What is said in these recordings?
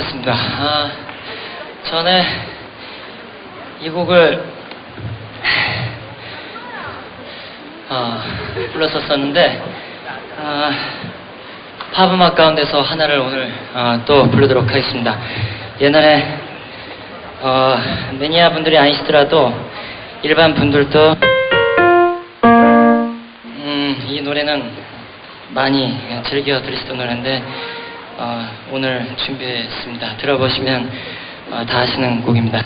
고맙습니다. 아, 전에 이 곡을 아, 불렀었었는데 아, 팝 음악 가운데서 하나를 오늘 아, 또 부르도록 하겠습니다. 옛날에 어, 매니아 분들이 아니시더라도 일반 분들도 음, 이 노래는 많이 즐겨 들으시던 노래인데 어, 오늘 준비했습니다. 들어보시면 어, 다 아시는 곡입니다.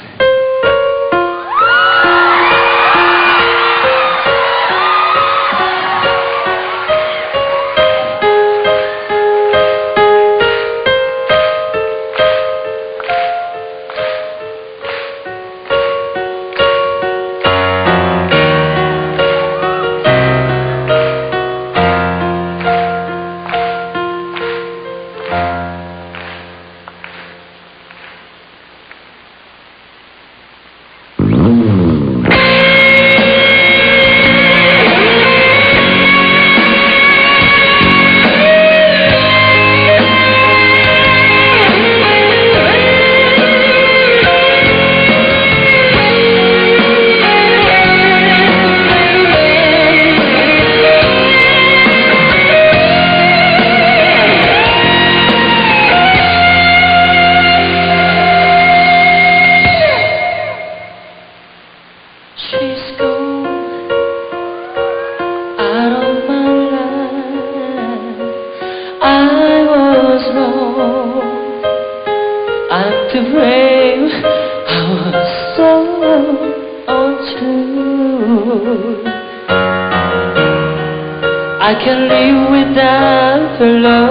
I can live without her love.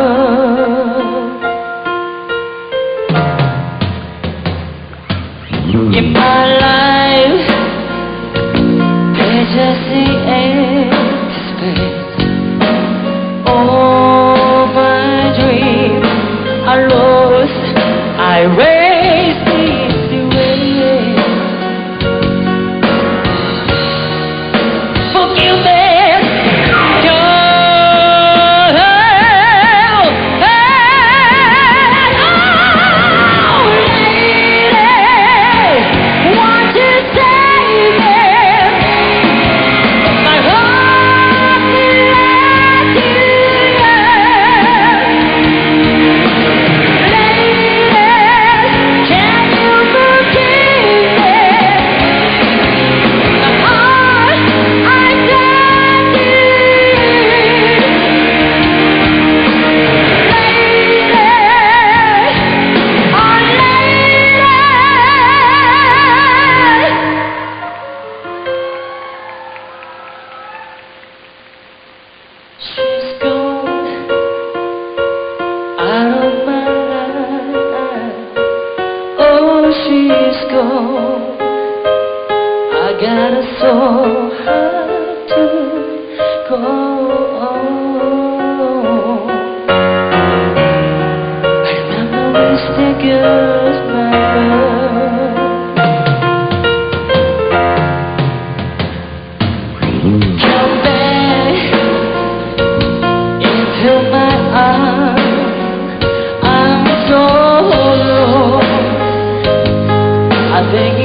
got us so hard to go on. I remember we still girls my love. Come back into my arms. I'm so low. I think.